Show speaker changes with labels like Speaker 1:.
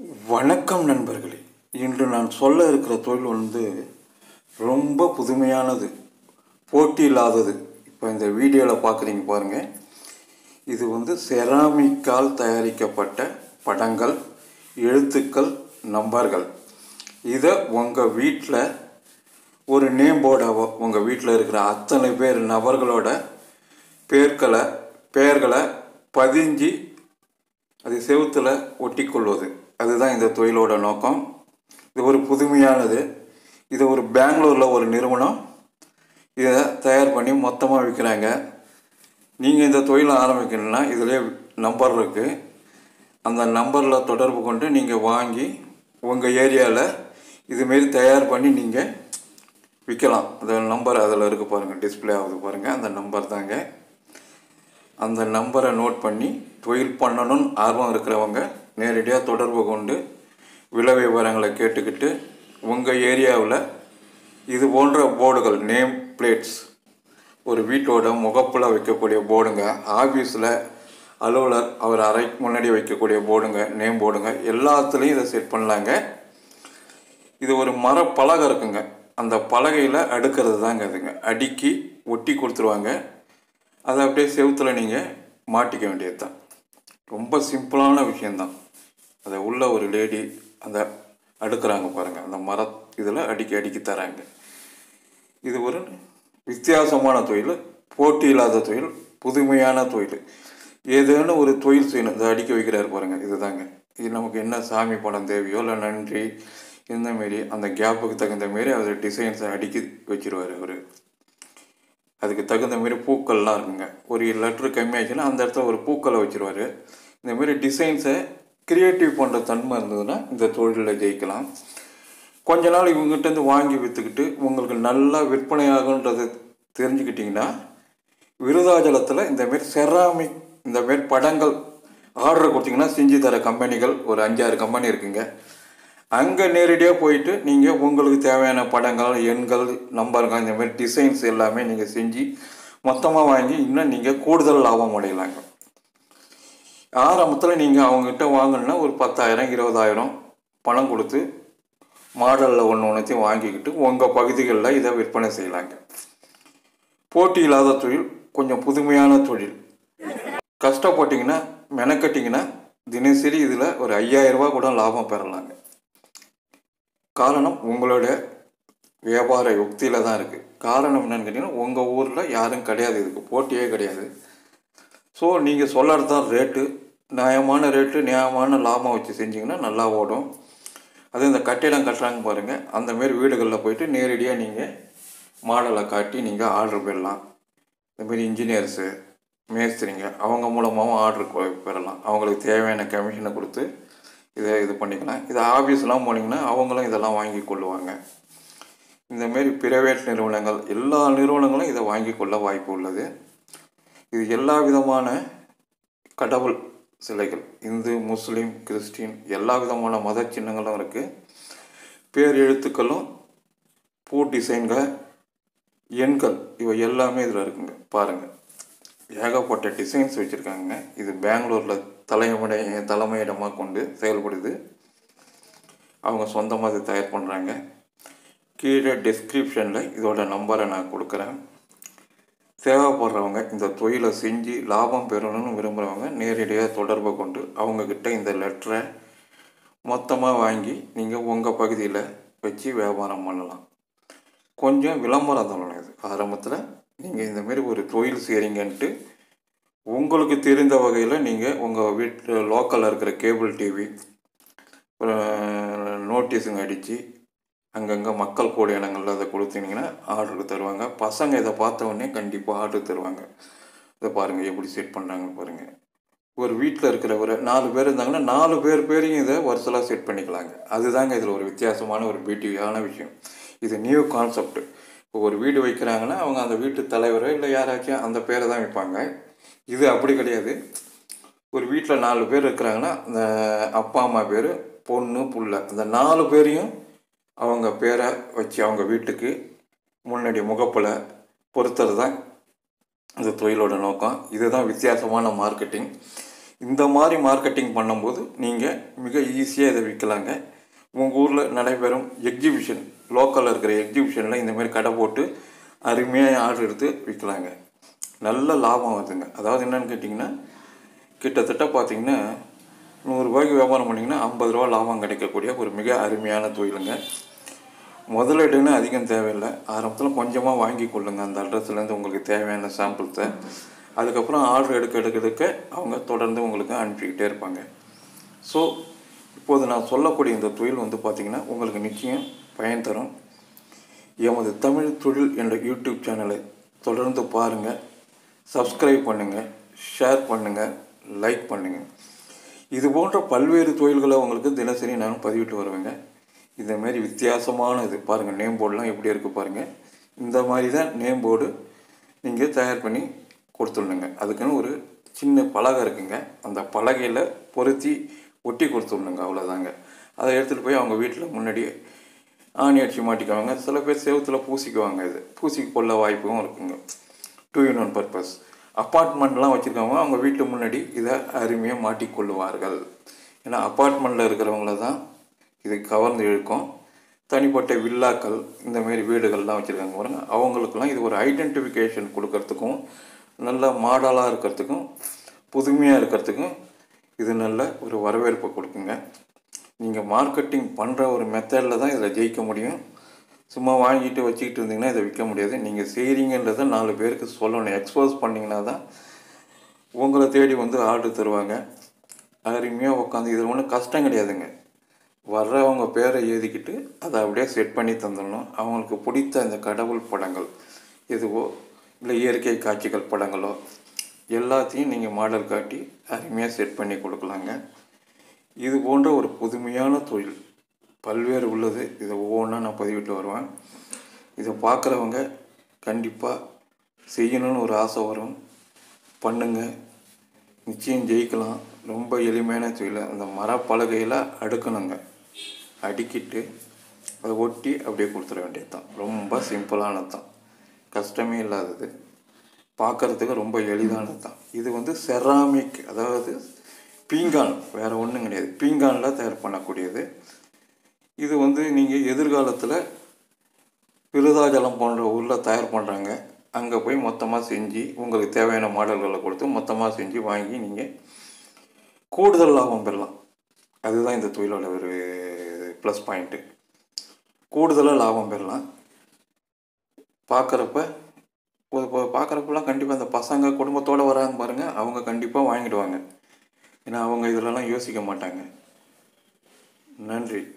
Speaker 1: வணக்கம் நண்பர்களே. இன்று நான் சொல்ல இருக்கிற தொழில் வந்து ரொம்ப புதுமையானது. போட்டி இல்லாதது. இப்போ இந்த வீடியோவில் பார்க்குறீங்க பாருங்கள் இது வந்து செராமிக்கால் தயாரிக்கப்பட்ட படங்கள் எழுத்துக்கள் நம்பர்கள். இதை உங்கள் வீட்டில் ஒரு நேம் போர்டை உங்கள் வீட்டில் இருக்கிற அத்தனை பேர் நபர்களோட பேர்களை பெயர்களை பதிஞ்சு அது செவுத்தில் ஒட்டிக்கொள்வது. அதுதான் இந்த தொழிலோட நோக்கம். இது ஒரு புதுமையானது. இது ஒரு பெங்களூரில் ஒரு நிறுவனம். இதை தயார் பண்ணி மொத்தமாக விற்கிறாங்க நீங்கள் இந்த தொழிலை ஆரம்பிக்கணும்னா இதிலே நம்பர் இருக்குது அந்த நம்பரில் தொடர்பு கொண்டு நீங்கள் வாங்கி உங்கள் ஏரியாவில் இதுமாரி தயார் பண்ணி நீங்கள் விற்கலாம் அந்த நம்பர் அதில் இருக்குது பாருங்கள் டிஸ்பிளே ஆகுது பாருங்கள் அந்த நம்பர் தாங்க. அந்த நம்பரை நோட் பண்ணி தொழில் பண்ணணும்னு ஆர்வம் இருக்கிறவங்க நேரடியாக தொடர்பு கொண்டு விலை விவரங்களை கேட்டுக்கிட்டு உங்கள் ஏரியாவில் இது போன்ற போர்டுகள் நேம் பிளேட்ஸ் ஒரு வீட்டோட முகப்பில் வைக்கக்கூடிய போர்டுங்க ஆஃபீஸில் அலுவலர் அவர் அறைக்கு முன்னாடி வைக்கக்கூடிய போர்டுங்க நேம் போர்டுங்க எல்லாத்துலேயும் இதை செட் பண்ணலாங்க. இது ஒரு மர பலகை இருக்குங்க. அந்த பலகையில் அடுக்கிறது தாங்க அதுங்க அடுக்கி ஒட்டி கொடுத்துருவாங்க. அதை அப்படியே செவுத்தில் நீங்கள் மாட்டிக்க வேண்டியது தான் ரொம்ப சிம்பிளான விஷயந்தான் அதை உள்ள ஒரு லேடி அந்த அடுக்கிறாங்க பாருங்கள் அந்த மர இதில் அடிக்கி அடிக்கி தராங்க இது ஒரு வித்தியாசமான தொழில் போட்டி இல்லாத தொழில் புதுமையான தொழில். ஏதேனும் ஒரு தொழில் செய்யணும். இதை அடிக்க வைக்கிறாரு பாருங்கள் இதுதாங்க. இது நமக்கு என்ன சாமி படம் தேவையோ இல்லை நன்றி இந்த மாரி அந்த கேப்புக்கு தகுந்த மாரி அவர் டிசைன்ஸை அடுக்கி வச்சிருவார் அவர். அதுக்கு தகுந்த மாரி பூக்கள்லாம் இருக்குங்க. ஒரு லெட்ரு கம்மியாச்சுன்னா அந்த இடத்துல ஒரு பூக்களை வச்சுருவார். இந்தமாரி டிசைன்ஸை க்ரியேட்டிவ் பண்ணுற தன்மை இருந்ததுன்னா இந்த தொழிலில் ஜெயிக்கலாம். கொஞ்ச நாள் இவங்ககிட்டருந்து வாங்கி விற்றுக்கிட்டு உங்களுக்கு நல்லா விற்பனையாகுன்றதை தெரிஞ்சுக்கிட்டிங்கன்னா விருதாச்சலத்தில் இந்தமாரி செராமிக் இந்தமாரி படங்கள் ஆர்டர் கொடுத்தீங்கன்னா செஞ்சு தர கம்பெனிகள் ஒரு அஞ்சாறு கம்பெனி இருக்குங்க. அங்கே நேரடியாக போயிட்டு நீங்கள் உங்களுக்கு தேவையான படங்கள் எண்கள் நம்பர்கள் இந்தமாரி டிசைன்ஸ் எல்லாமே நீங்கள் செஞ்சு மொத்தமாக வாங்கி இன்னும் நீங்கள் கூடுதல் லாபம் அடையலாங்க. ஆரம்பத்தில் நீங்கள் அவங்ககிட்ட வாங்கணுன்னா ஒரு பத்தாயிரம் இருபதாயிரம் பணம் கொடுத்து மாடலில் ஒன்று ஒன்றுத்தையும் வாங்கிக்கிட்டு உங்கள் பகுதிகளில் இதை விற்பனை செய்யலாங்க. போட்டி இல்லாத தொழில் கொஞ்சம் புதுமையான தொழில். கஷ்டப்பட்டிங்கன்னா மெனக்கட்டிங்கன்னா தினசரி இதில் ஒரு ஐயாயிரரூபா கூட லாபம் பெறலாங்க. காரணம் உங்களோட வியாபார யுக்தியில் தான் இருக்குது காரணம் என்னென்னு கேட்டிங்கன்னா உங்கள் ஊரில் யாரும் கிடையாது இதுக்கு போட்டியே கிடையாது. ஸோ நீங்கள் சொல்லறது தான் ரேட்டு நியாயமான ரேட்டு நியாயமான லாபம் வச்சு செஞ்சிங்கன்னா நல்லா ஓடும். அது இந்த கட்டிடம் கட்டுறாங்க பாருங்கள் அந்தமாரி வீடுகளில் போயிட்டு நேரடியாக நீங்கள் மாடலை காட்டி நீங்கள் ஆர்டர் பெறலாம். இந்தமாரி இன்ஜினியர்ஸு மேஸ்திரிங்க அவங்க மூலமாகவும் ஆர்டர் பெறலாம். அவங்களுக்கு தேவையான கமிஷனை கொடுத்து இதை இது பண்ணிக்கலாம். இது ஆஃபீஸ்லாம் போனீங்கன்னா அவங்களும் இதெல்லாம் வாங்கி கொள்ளுவாங்க. இந்தமாரி பிரைவேட் நிறுவனங்கள் எல்லா நிறுவனங்களும் இதை வாங்கி கொள்ள வாய்ப்பு உள்ளது. இது எல்லா விதமான கடவுள் சிலைகள் இந்து முஸ்லீம் கிறிஸ்டின் எல்லா விதமான மத சின்னங்களும் இருக்குது பேர் எழுத்துக்களும் பூ டிசைன்கள் எண்கள் இவை எல்லாமே இதில் இருக்குங்க. பாருங்கள் ஏகப்பட்ட டிசைன்ஸ் வச்சுருக்காங்க. இது பெங்களூரில் தலைமுறை தலைமையிடமாக கொண்டு செயல்படுது. அவங்க சொந்தமாக தயார் பண்ணுறாங்க கீழே டிஸ்கிரிப்ஷனில் இதோட நம்பரை நான் கொடுக்குறேன். தேவைப்படுறவங்க இந்த தொழிலை செஞ்சு லாபம் பெறணும்னு விரும்புகிறவங்க நேரடியாக தொடர்பு கொண்டு அவங்கக்கிட்ட இந்த லெட்டரை மொத்தமாக வாங்கி நீங்கள் உங்கள் பகுதியில் வச்சு வியாபாரம் பண்ணலாம். கொஞ்சம் விளம்பரம் தான் இது. ஆரம்பத்தில் நீங்கள் இந்தமாரி ஒரு தொழில் செய்கிறீங்கன்ட்டு உங்களுக்கு தெரிந்த வகையில் நீங்கள் உங்கள் வீட்டில் லோக்கலில் இருக்கிற கேபிள் டிவி நோட்டீஸுங்க அடித்து அங்கங்கே மக்கள் கூட இடங்களில் அதை கொடுத்தீங்கன்னா ஆர்டர் தருவாங்க. பசங்க இதை பார்த்த உடனே கண்டிப்பாக ஆர்டர் தருவாங்க. இதை பாருங்கள் எப்படி செட் பண்ணுறாங்கன்னு பாருங்கள் ஒரு வீட்டில் இருக்கிற ஒரு நாலு பேர் இருந்தாங்கன்னா நாலு பேர் பேரையும் இதை வருஷலாக செட் பண்ணிக்கலாங்க. அதுதாங்க இதில் ஒரு வித்தியாசமான ஒரு பியூட்டியான விஷயம். இது நியூ கான்செப்ட் இப்போ ஒரு வீடு வைக்கிறாங்கன்னா அவங்க அந்த வீட்டு தலைவரோ இல்லை யாராச்சும் அந்த பேரை தான் வைப்பாங்க. இது அப்படி கிடையாது. ஒரு வீட்டில் நாலு பேர் இருக்கிறாங்கன்னா அந்த அப்பா அம்மா பேர் பொண்ணு புள்ள. அந்த நாலு பேரையும் அவங்க பேரை வச்சு அவங்க வீட்டுக்கு முன்னாடி முகப்பில் பொறுத்தது தான் இந்த தொழிலோட நோக்கம். இதுதான் வித்தியாசமான மார்க்கெட்டிங் இந்த மாதிரி மார்க்கெட்டிங் பண்ணும்போது நீங்கள் மிக ஈஸியாக இதை விற்கலாங்க உங்கள் ஊரில் நடைபெறும் எக்ஸிபிஷன் லோக்கலில் இருக்கிற எக்ஸிபிஷனில் இந்தமாரி கடை போட்டு அருமையாக ஆர்டர் எடுத்து விற்கலாங்க நல்ல லாபம் வருதுங்க. அதாவது என்னென்னு கேட்டிங்கன்னா கிட்டத்தட்ட பார்த்தீங்கன்னா நூறுரூபாய்க்கு வியாபாரம் பண்ணிங்கன்னா ஐம்பது ரூபா லாபம் கிடைக்கக்கூடிய ஒரு மிக அருமையான தொழிலுங்க. முதலீடுன்னு அதிகம் தேவையில்லை. ஆரம்பத்தில் கொஞ்சமாக வாங்கி கொள்ளுங்க. அந்த அட்ரஸ்லேருந்து உங்களுக்கு தேவையான சாம்பிள்ஸை அதுக்கப்புறம் ஆர்டர் எடுக்க எடுக்க எடுக்க அவங்க தொடர்ந்து உங்களுக்கு அனுப்பிக்கிட்டே இருப்பாங்க. ஸோ இப்போது நான் சொல்லக்கூடிய இந்த தொழில் வந்து பார்த்திங்கன்னா உங்களுக்கு நிச்சயம் பயன் தரும். எமது தமிழ் தொழில் என்ற யூடியூப் சேனலை தொடர்ந்து பாருங்கள் சப்ஸ்கிரைப் பண்ணுங்கள் ஷேர் பண்ணுங்கள் லைக் பண்ணுங்கள் இது போன்ற பல்வேறு தொழில்களை உங்களுக்கு தினசரி நான் பதிவிட்டு வருவேங்க. இந்த மாதிரி வித்தியாசமான இது பாருங்கள் நேம் போர்டெலாம் எப்படி இருக்குது பாருங்கள் இந்த மாதிரி தான் நேம் போர்டு நீங்கள் தயார் பண்ணி கொடுத்துடணுங்க. அதுக்குன்னு ஒரு சின்ன பலகை இருக்குங்க. அந்த பலகையில் பொருத்தி ஒட்டி கொடுத்துடணுங்க அவ்வளோதாங்க அதை எடுத்துகிட்டு போய் அவங்க வீட்டில் முன்னாடி ஆணி அடிச்சு மாட்டிக்குவாங்க. சில பேர் செவத்தில் பூசிக்குவாங்க இது. பூசிக்கு கொள்ள வாய்ப்பும் இருக்குங்க. டூ இன் ஒன் பர்பஸ் அப்பார்ட்மெண்ட்லாம் வச்சுருக்கவங்க அவங்க வீட்டு முன்னாடி இதை அருமையாக மாட்டிக்கொள்ளுவார்கள். ஏன்னா அப்பார்ட்மெண்ட்டில் இருக்கிறவங்கள தான் இது கவர்ந்து இழுக்கும். தனிப்பட்ட வில்லாக்கள் இந்தமாரி வீடுகள்லாம் வச்சுருக்காங்க பாருங்கள் அவங்களுக்கெல்லாம் இது ஒரு ஐடென்டிஃபிகேஷன் கொடுக்கறதுக்கும் நல்ல மாடலாக இருக்கிறதுக்கும் புதுமையாக இருக்கிறதுக்கும் இது நல்ல ஒரு வரவேற்பை கொடுக்குங்க. நீங்கள் மார்க்கெட்டிங் பண்ணுற ஒரு மெத்தடில் தான் இதில் ஜெயிக்க முடியும். சும்மா வாங்கிட்டு வச்சுக்கிட்டு இருந்தீங்கன்னா இதை விற்க முடியாது. நீங்கள் செய்கிறீங்கன்றதை நாலு பேருக்கு சொல்லணும். எக்ஸ்போஸ் பண்ணிங்கன்னா தான் உங்களை தேடி வந்து ஆர்டர் தருவாங்க. அருமையாக உட்காந்து இதில் ஒன்றும் கஷ்டம் கிடையாதுங்க. வர்றவங்க பேரை எழுதிக்கிட்டு அதை அப்படியே செட் பண்ணி தந்துடணும். அவங்களுக்கு பிடித்த அந்த கடவுள் படங்கள் எதுவோ இல்லை இயற்கை காட்சிகள் படங்களோ எல்லாத்தையும் நீங்கள் மாடல் காட்டி அருமையாக செட் பண்ணி கொடுக்கலாங்க. இது போன்ற ஒரு புதுமையான தொழில். பல்வேறு உள்ளது. இதை ஒவ்வொன்றா நான் பதிவிட்டு வருவேன். இதை பார்க்குறவங்க கண்டிப்பாக செய்யணும்னு ஒரு ஆசை வரும். பண்ணுங்க. நிச்சயம் ஜெயிக்கலாம். ரொம்ப எளிமையான தொழில். அந்த மரப்பலகையில் அடுக்கணுங்க. அடுக்கிட்டு அதை ஒட்டி அப்படியே கொடுத்துட வேண்டியது தான் ரொம்ப சிம்பிளானது தான் கஷ்டமே இல்லாதது. பார்க்குறதுக்கு ரொம்ப எளிதானது தான் இது வந்து செராமிக் அதாவது பீங்கான் வேறு ஒன்றும் கிடையாது. பீங்கானில் தயார் பண்ணக்கூடியது. இது வந்து நீங்கள் எதிர்காலத்தில் விருதாஜலம் போன்ற ஊரில் தயார் பண்ணுறாங்க அங்கே போய் மொத்தமாக செஞ்சு உங்களுக்கு தேவையான மாடல்களை கொடுத்து மொத்தமாக செஞ்சு வாங்கி நீங்கள் கூடுதல் லாபம் பெறலாம். அதுதான் இந்த தொழிலோட ஒரு ப்ளஸ் பாயிண்ட்டு கூடுதலாக லாபம் பெறலாம். பார்க்குறப்ப இப்போ பார்க்குறப்பெல்லாம் கண்டிப்பாக அந்த பசங்க குடும்பத்தோடு வராங்க பாருங்கள் அவங்க கண்டிப்பாக வாங்கிடுவாங்க. ஏன்னா அவங்க இதிலலாம் யோசிக்க மாட்டாங்க. நன்றி.